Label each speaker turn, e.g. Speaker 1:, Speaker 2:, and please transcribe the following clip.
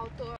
Speaker 1: autor.